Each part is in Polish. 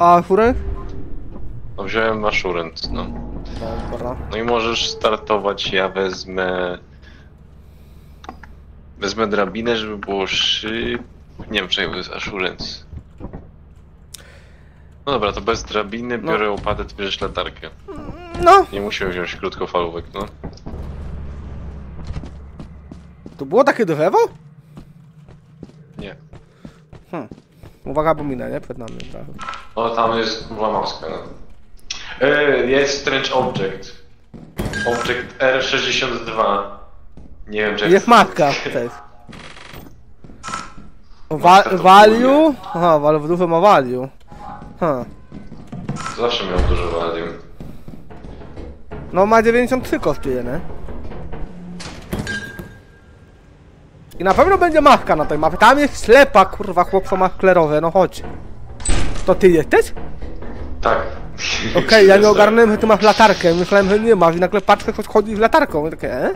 A furę? No wziąłem Assurant, no. Dobra. No i możesz startować, ja wezmę... Wezmę drabinę, żeby było szyb... Nie wiem, czego jest Assurance. No dobra, to bez drabiny No. biorę łopadę, ty bierzesz latarkę. No, Nie musimy wziąć krótkofalówek, no. tu było takie drzewo? Nie. Uwaga, bo minę, nie? Przed nami. trochę. O, tam jest kurwa maska, no. Yy, jest Strange Object. Object R62. Nie wiem, czy... Jest matka też. Va Matka to value? Aha, ale w duże ma value. Ha. Zawsze miał dużo value. No ma 93 kosztuje, nie? I na pewno będzie machka na tej mapie. Tam jest ślepa, kurwa, chłopco masklerowe, no chodź. To ty jesteś? Tak. Okej, ja nie ogarnąłem, że ty masz latarkę. Myślałem, że nie masz i nagle patrzę, ktoś chodzi z latarką. I takie, e?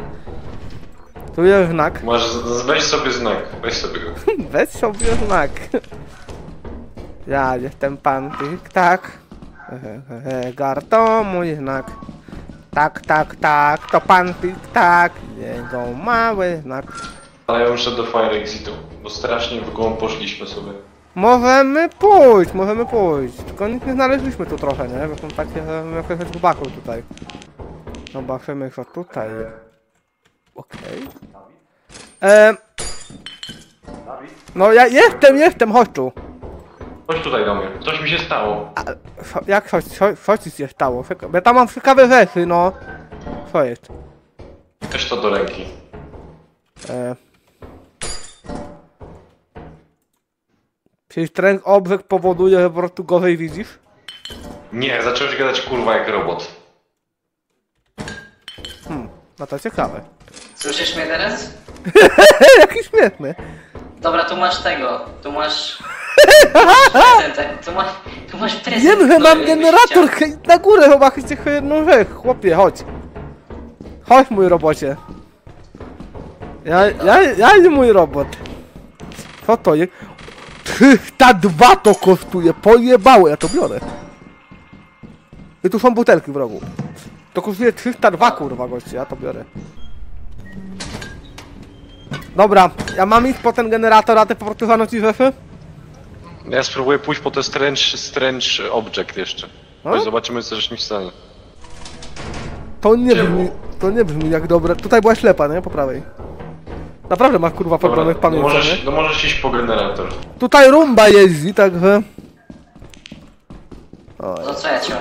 Tu jest znak. Masz, weź sobie znak, weź sobie go. Weź sobie znak. Ja jestem pan tik tak. Gar to mój znak. Tak, tak, tak, to pan tik tak. Jego mały znak. Ale ja muszę do Fire Exitu, bo strasznie w głąb poszliśmy sobie. Możemy pójść, możemy pójść. Tylko nic nie znaleźliśmy tu trochę, nie? Bo są takie e, jakieś chłopaków tutaj. Zobaczymy co tutaj. Okej. Okay. No ja jestem, jestem, chodź tu. Chodź tutaj do mnie, coś mi się stało. A, co- jak coś, co, co ci się stało? Ja tam mam ciekawe rzeczy, no. Co jest? Weź to do ręki. E... Czy stręk obrzeg powoduje, że po prostu gorzej widzisz? Nie, zacząłeś gadać kurwa jak robot. Hmm, no to ciekawe. Słyszysz mnie teraz? Jaki śmieszny. Dobra, tu masz tego. Tu masz... Tu masz prezent. Tu masz, tu masz prezent. Wiem, że mam generator na górę, chyba chcę jedną rzecz. Chłopie, chodź. Chodź mój robocie. Ja, ja, ja nie mój robot. Co to jest? Ty, ta dwa to kosztuje, pojebało, ja to biorę. I tu są butelki w rogu. To kosztuje 302 kurwa goście, ja to biorę. Dobra, ja mam iść po ten generator, a ty po prostu? Ja spróbuję pójść po te Strange, strange Object jeszcze. Chodź, A? zobaczymy co się mi stanie. To nie Czemu? brzmi, to nie brzmi jak dobre. Tutaj była ślepa, nie? Po prawej. Naprawdę masz kurwa problemy z no pamięcią, możesz, no możesz iść po generator. Tutaj rumba jeździ, także... O, No co ja cię?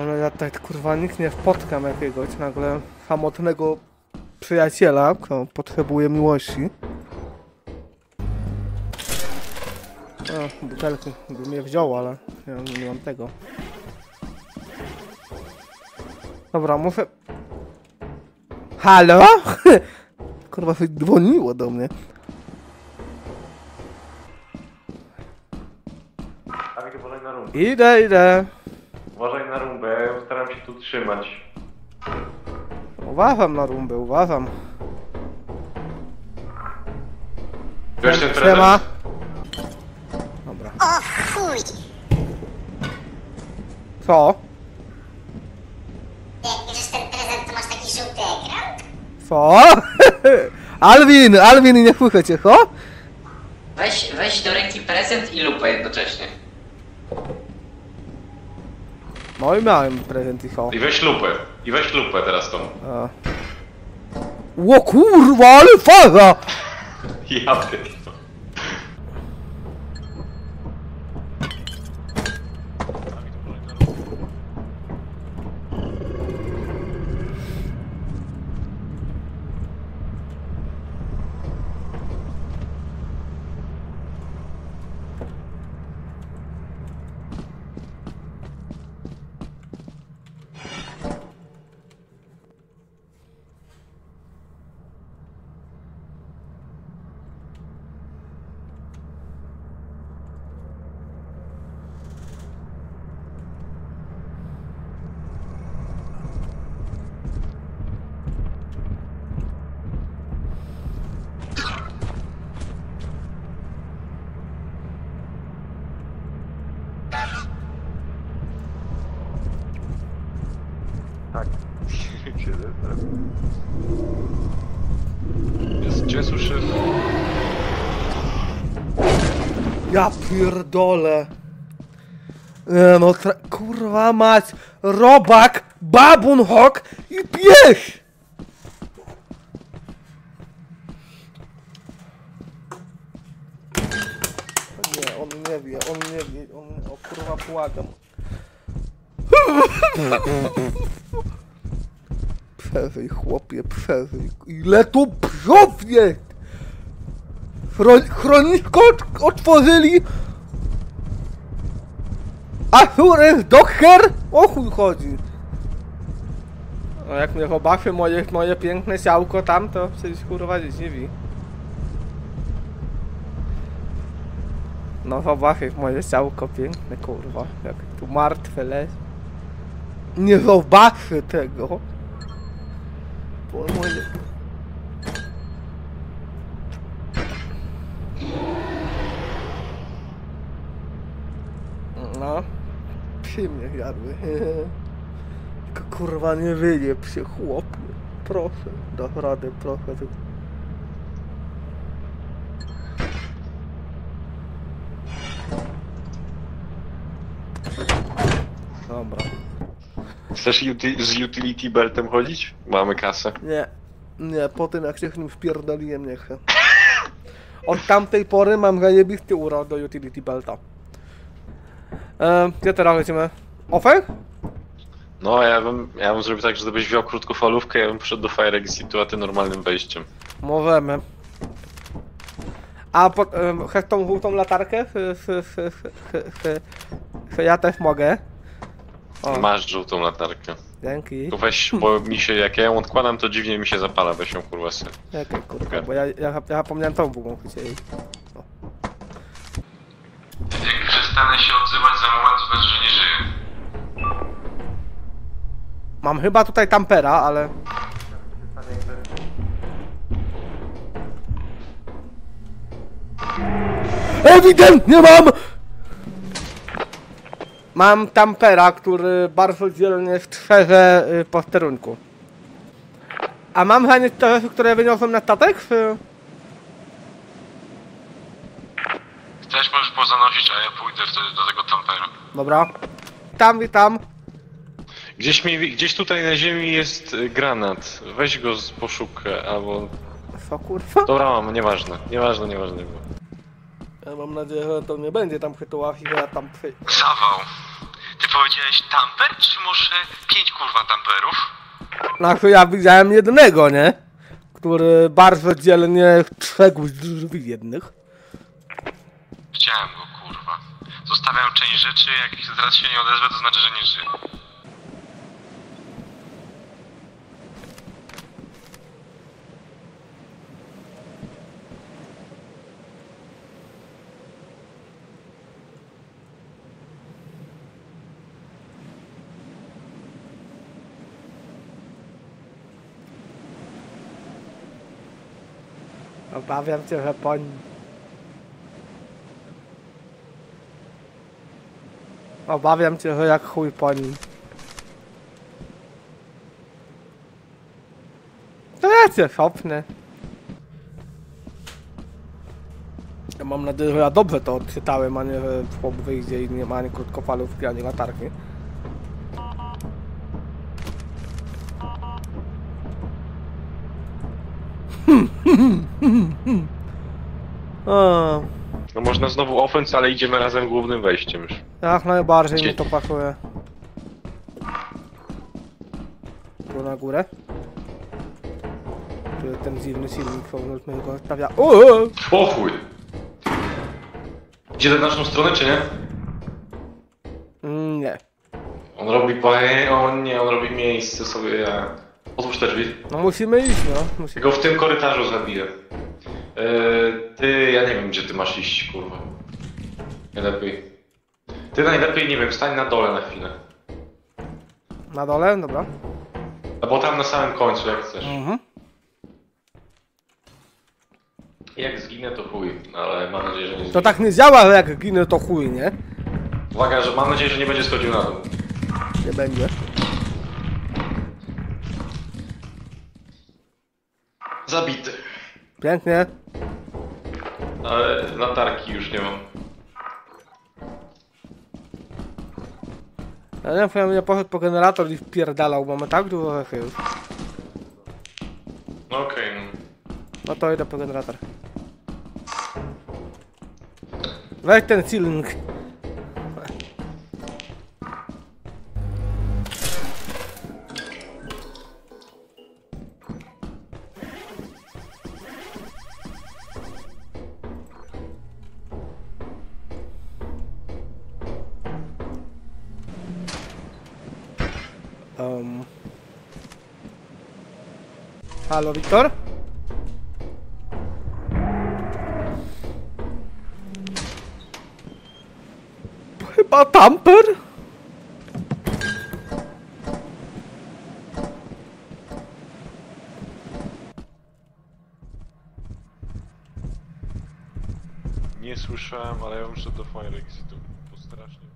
ale ja tutaj kurwa nikt nie spotkam jakiegoś nagle samotnego przyjaciela, kto potrzebuje miłości. O, butelki bym je wziął, ale ja nie mam tego. Dobra, muszę... Halo? Kurwa, coś dzwoniło do mnie. A mi uważaj na rumbę. Idę, idę. Uważaj na rumbę, ja staram się tu trzymać. Uważam na rumbę, uważam. Wiesz ten Siema. Dobra. O chuj! Co? Jak bierzesz ten prezent, to masz taki żółty ekran? Co? Alvin, Alvin, nie słyszę cię, co? Weź, weź do ręki prezent i lupę jednocześnie. No i miałem prezent i co? I weź lupę. I weź lupę teraz tą. A. Ło kurwa, ale faza! Ja Ja pierdolę. Nie no, kurwa mać. Robak, babun hok i pies! Nie, on nie wie, on nie wie, on... O kurwa, błagam. Przeżyj, chłopie, przeżyj. Ile tu! Chro- Chronisko ot- otworzyli! A który docher? O chuj chodzi. No jak mnie zobaczy moje, moje piękne ciałko tam, to przecież kurwa nie wi. No zobaczysz moje ciałko piękne kurwa, jak tu martwe leży. Nie zobaczy tego. Bo moje... No. Przy mnie jadły. Tylko kurwa nie wyje przy chłopie. Proszę, dasz radę trochę. tu. Dobra. Chcesz uti- z utility beltem chodzić? Mamy kasę. Nie, nie, po tym jak się w nim wpierdoliłem nie chcę. Od tamtej pory mam zajebisty urok do utility belta. E, gdzie teraz lecimy? Offer? No, ja bym, ja bym zrobił tak, że gdybyś wziął krótkofalówkę, ja bym przyszedł do Fire Exitu, a ty normalnym wejściem. Możemy. A po, chcesz tą żółtą latarkę? Ja też mogę. O, Masz żółtą latarkę. dzięki. Tylko weź, bo mi się, jak ja ją odkładam, to dziwnie mi się zapala, weź ją kurwa sy. Jakie kurwa, bo ja, ja, ja zapomniałem tą drugą chcieli. Przestanę się odzywać za moment, to znaczy, że nie żyję. Mam chyba tutaj tampera, ale... Ewidentnie mam! Mam tampera, który bardzo dzielnie strzeże y, posterunku. A mam rzeczy, które wyniosłem na statek? Czy... Chcesz, możesz pozanosić, a ja pójdę wtedy do tego tampera. Dobra. Tam i tam. Gdzieś, mi, gdzieś tutaj na ziemi jest y, granat. Weź go z poszukaj, albo... Co kurwa? Dobra, mam, nieważne, nieważne, nieważne. było. Ja mam nadzieję, że to nie będzie tam chytułach i że ja tam przy... Zawał. Ty powiedziałeś tamper, czy może pięć kurwa tamperów? Znaczy ja widziałem jednego, nie? Który bardzo dzielnie strzegł z drzwi jednych. Widziałem go, kurwa. Zostawiam część rzeczy, jak zaraz się nie odezwę, to znaczy, że nie żyje. Obawiam się, że po... Obawiam się, że jak chuj po nim. To ja cię szopnę. Ja mam nadzieję, że ja dobrze to odczytałem, a nie, że chłop wyjdzie i nie ma ani krótkofalówki, ani latarki. A, No można znowu offense, ale idziemy razem głównym wejściem już. jak najbardziej Gdzie- mi to pasuje. Tu na górę. Tu ten dziwny silnik, powinniśmy go stawia. O! O chuj! Idzie na naszą stronę, czy nie? Mm, Nie. On robi pa- o nie, on robi miejsce sobie, ja... Otwórz te drzwi. No musimy iść, no. Musimy. Tylko w tym korytarzu zabiję. Eee, ty, ja nie wiem, gdzie ty masz iść, kurwa. Najlepiej. Ty najlepiej, nie wiem, stań na dole na chwilę. Na dole, dobra. Albo tam na samym końcu, jak chcesz. Mhm. Jak zginę, to chuj, ale mam nadzieję, że nie zginę. To tak nie działa, że jak ginę to chuj, nie? Uwaga, że mam nadzieję, że nie będzie schodził na dół. Nie będzie. zabity. Pięknie. Ale latarki już nie mam. Ja nie wiem, ja poszedł po generator i wpierdalał, mamy tak dużo hechy już. No okej, no. No to idę po generator. Weź ten ceiling. Halo, Wiktor? Chyba tamper? Nie słyszałem, ale ja muszę do Fire Exitu, bo strasznie.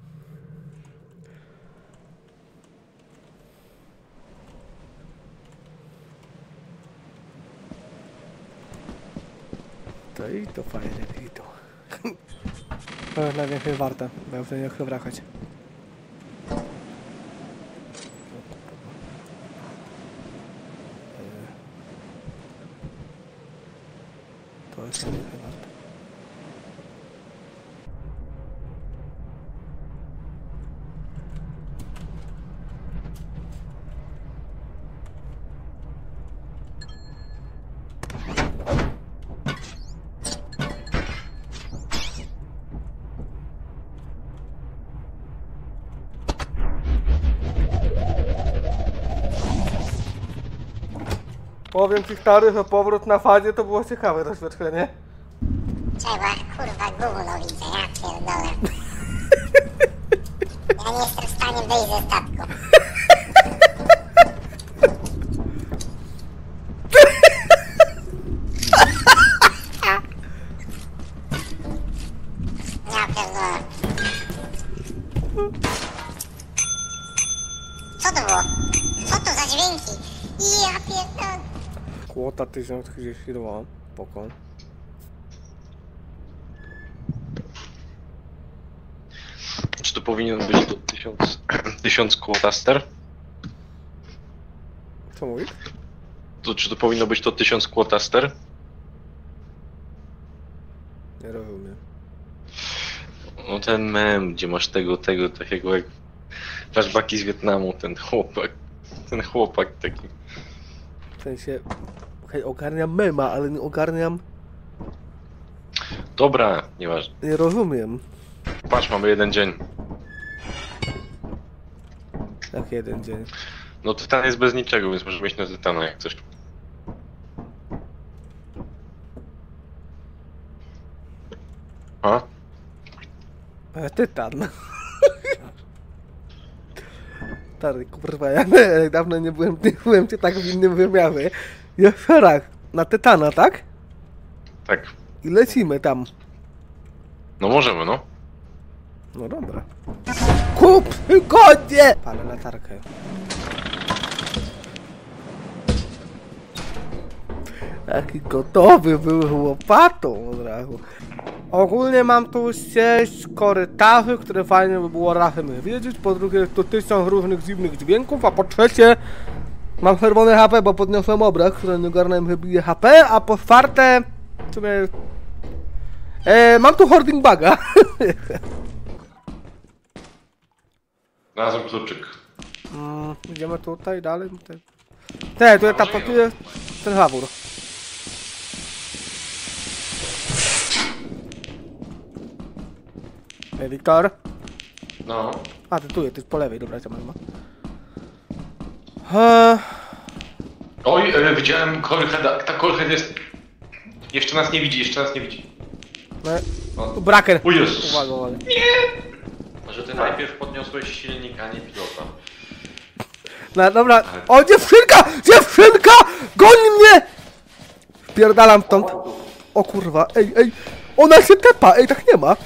To i to fajne, i to. To jest najwięcej warte, bo ja wtedy nie chcę wracać. To jest najwięcej warte. Powiem ci stary, że powrót na fazie to było ciekawe doświadczenie. Trzeba, kurwa, gówno widzę, ja pierdolę. Ja nie jestem w stanie wyjść ze statku. Ja pierdolę. Co to było? Co to za dźwięki? Ja pierdolę. Kłota 1032, pokon. Czy to powinien być to 1000 1000 kłotaster? Co mówisz? To czy to powinno być to 1000 kłotaster? Nie rozumiem. No ten mem, gdzie masz tego, tego, takiego jak flashbacki z Wietnamu, ten chłopak. Ten chłopak taki. W sensie, okej, ogarniam mema, ale nie ogarniam, Dobra, nieważne. nie rozumiem. Patrz, mamy jeden dzień. Jak jeden dzień. No Tytan jest bez niczego, więc możesz mieć na Tytana jak coś. A? Tytan. Stary, kurwa, ja dawno nie byłem, nie byłem cię tak w innym wymiarze. Jeszcze raz, na Tytana, tak? Tak. I lecimy tam. No możemy, no. No dobra. Kup godnie! Palę latarkę. Taki gotowy był łopatą od razu. Ogólnie mam tu sześć korytarzy, które fajnie by było razem wiedzieć. Po drugie to tysiąc różnych dziwnych dźwięków, a po trzecie mam czerwone HP, bo podniosłem obraz, który nie ogarnąłem, że bije HP, a po czwarte w sumie... E, mam tu hoarding baga. Znalazłem kluczyk. Mm, idziemy tutaj dalej. Tutaj. Te, tu jest ta, ten zawór. Ej, Wiktor? No. A, ty tu jest, ty po lewej, dobra, co mam. Eee, Oj, e, widziałem Colheada. Ta Colhead jest... Jeszcze nas nie widzi, jeszcze nas nie widzi. no, tu braker. o Jezus. Uwaga, uwaga. Że ty najpierw podniosłeś silnik, a nie pilota. No, dobra. O, dziewczynka! Dziewczynka! Goni mnie! Wpierdalam stąd. O kurwa, ej, ej. Ona się tepa, ej, tak nie ma.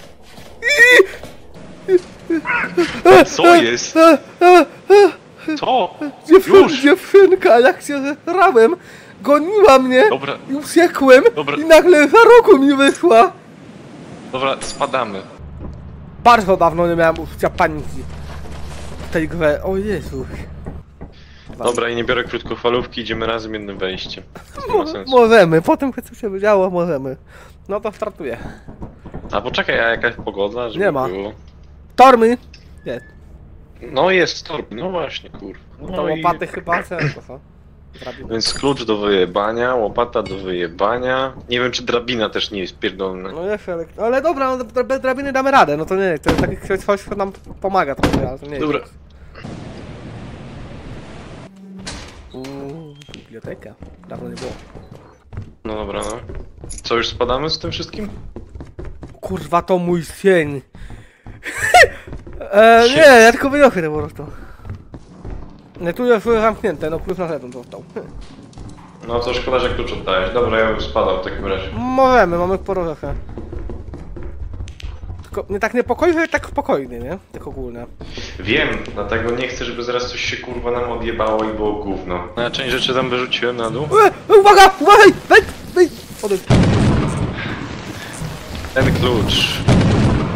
Co jest? Co? Dziewczyn, Już! dziewczynka, jak się zesrałem, Goniła mnie Dobra, i uciekłem Dobra. i nagle za rogu mi wyszła. dobra, spadamy. Bardzo dawno nie miałem uczucia paniki w tej grze. O Jezu. Dobra, i nie biorę krótkofalówki, idziemy razem jednym wejściem. To nie ma sensu. Możemy, potem co się wydziało, możemy. No to startuję. A poczekaj, a jakaś pogoda, żeby Nie ma. było? Tormy! Nie, No jest storm, no właśnie, kurwa. No i... łopaty chyba ciężko, co? Więc klucz do wyjebania, łopata do wyjebania. Nie wiem, czy drabina też nie jest pierdolna. No jest elek... Ale dobra, no, bez drabiny damy radę, no to nie, to jest taki coś, coś co nam pomaga trochę, ale to nie jest. Dobra. Uuu, biblioteka. Dawno nie było. No dobra, no. Co, już spadamy z tym wszystkim? Kurwa, to mój cień. e, nie, ja tylko to po prostu. Nie, tu jest zamknięte, no plus na zewnątrz został. No to szkoda, że klucz oddałeś. Dobra, ja bym spadał w takim razie. Możemy, mamy sporo rzeczy. Tylko nie tak niepokojnie, ale tak spokojnie, nie? Tak ogólnie. Wiem, dlatego nie chcę, żeby zaraz coś się kurwa nam odjebało i było gówno. No ja część rzeczy tam wyrzuciłem na dół. E, uwaga, uważaj! Wejdź, wejdź! Odejdź. Ten klucz.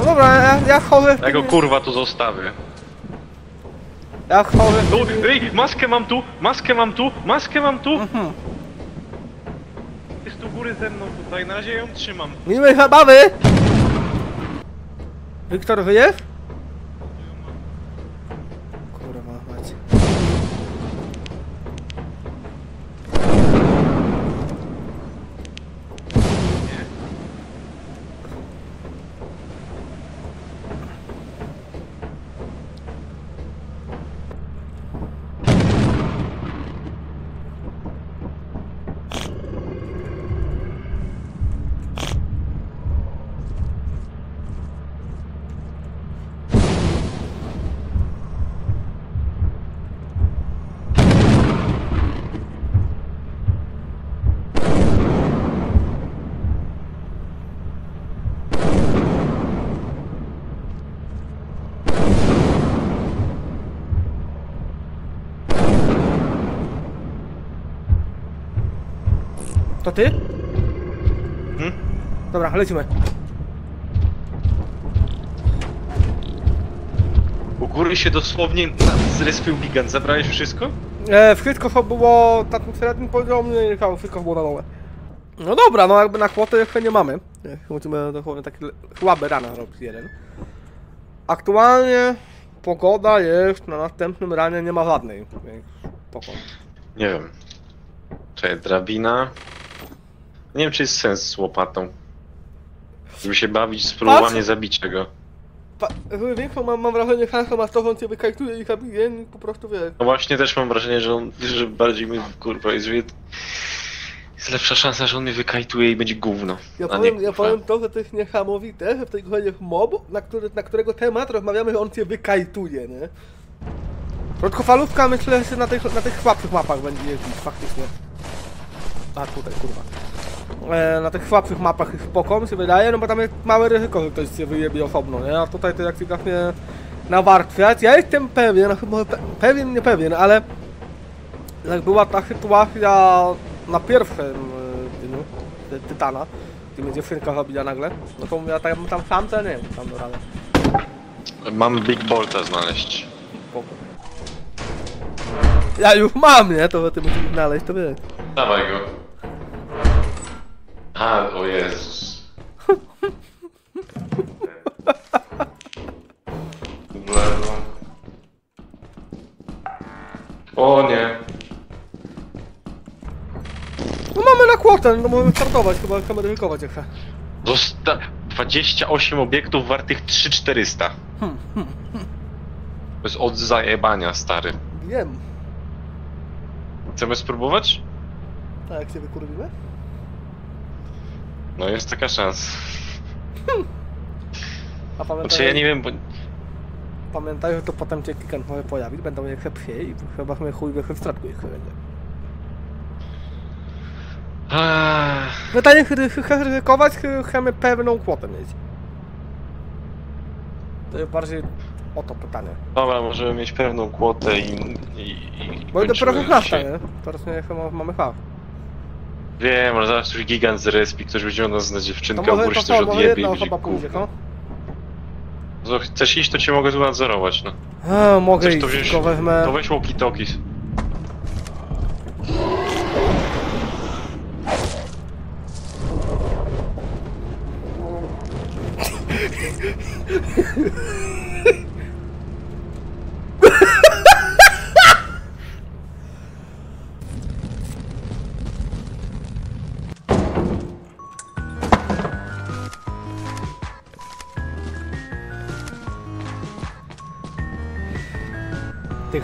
No dobra, ja, ja chodzę. Ja go kurwa tu zostawię. Ja chodzę. No, ej, maskę mam tu, maskę mam tu, maskę mam tu. Mhm. Jest tu góry ze mną tutaj, na razie ją trzymam. Miłej zabawy! Wiktor, wyjesz? Kurwa, macie. To ty? Hmm? Dobra, lecimy. U góry się dosłownie zrespił gigant. Zabrałeś wszystko? E, wszystko co było na tym średnim poziomie, wszystko było na dole. No dobra, no jakby na kłotę jeszcze nie mamy. Musimy dosłownie taki słaby rana robić jeden. Aktualnie pogoda jest na następnym ranie nie ma żadnej, więc spoko. Nie wiem. Czekaj, drabina. Nie wiem, czy jest sens z łopatą. Żeby się bawić z próbowaniem zabicia go. Pa, mam, mam wrażenie szansę masz to, że on cię wykajtuje i zabije, po prostu wie. No właśnie też mam wrażenie, że on, że bardziej mi kurwa jest, jest lepsza szansa, że on mnie wykajtuje i będzie gówno. Ja a nie, powiem, ja powiem to, że to jest niesamowite, że w tej grze jest mob, na, który, na którego temat rozmawiamy, że on cię wykajtuje, nie? Krótkofalówka myślę, że na tych, na tych słabszych mapach będzie jeździć, faktycznie. A tutaj, kurwa. E, na tych słabszych mapach spoko, mi się wydaje, no bo tam jest małe ryzyko, że ktoś się wyjebie osobno, nie? A tutaj to jak się zacznie nawartwiać, ja jestem pewien, no pewien, nie pewien, ale jak była ta sytuacja na pierwszym e, dniu ty- Tytana, gdzie mnie dziewczynka zabija nagle, no to ja tam, tam sam to nie wiem, tam do rady. Mamy Big Bolta znaleźć. Spoko. Ja już mam, nie? To ty musisz znaleźć, to wiesz. Dawaj go. A, o Jezus. Lewo. O nie. No mamy na kłotę, no możemy startować, chyba chcemy ryzykować jak chcę. Zosta 28 obiektów wartych 3400. To jest od zajebania, stary. Wiem. Chcemy spróbować? A jak się wykurwimy? No jest taka szansa. A pamiętaj, Znaczy ja nie wiem, bo... pamiętaj, że to potem cię klikant może pojawić, będą je psie i chyba mnie chuj we stratku ich będzie. Pytanie, ryzykować, chcemy pewną kwotę mieć? To jest bardziej o to pytanie. Dobra, możemy mieć pewną kłotę i... i, i Bo dopiero 16, dzisiaj. nie? Teraz nie chyba mamy H. Wiem, ale zaraz już gigant z respi, ktoś będzie nas na To dziewczynkę, może a to Boryś co, coś może odjebie jedna i osoba pójdzie, to? No, chcesz iść, to cię mogę tu nadzorować, no. A, mogę Chcesz iść, to wziąć? tylko wezmę... To weź walkie-talkies.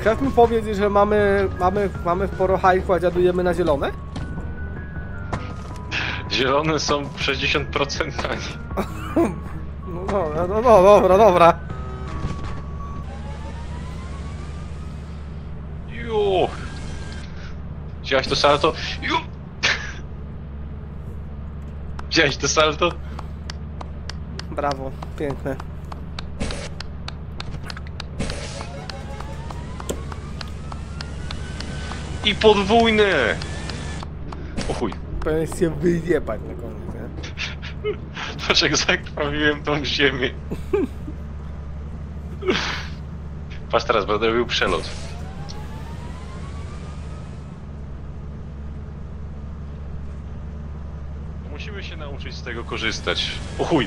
Chcesz mi powiedzieć, że mamy, mamy, mamy sporo hajku, a dziadujemy na zielone? Zielone są 60% tani. No dobra, no, no dobra, dobra. Ju. Wziąłeś to salto? Ju. Wziąłeś to salto? Brawo, piękne. I podwójne! O chuj. Powinien się wyjebać na koniec, nie? Jak zakrawiłem tą ziemię. Patrz teraz, będę robił przelot. Musimy się nauczyć z tego korzystać. O chuj!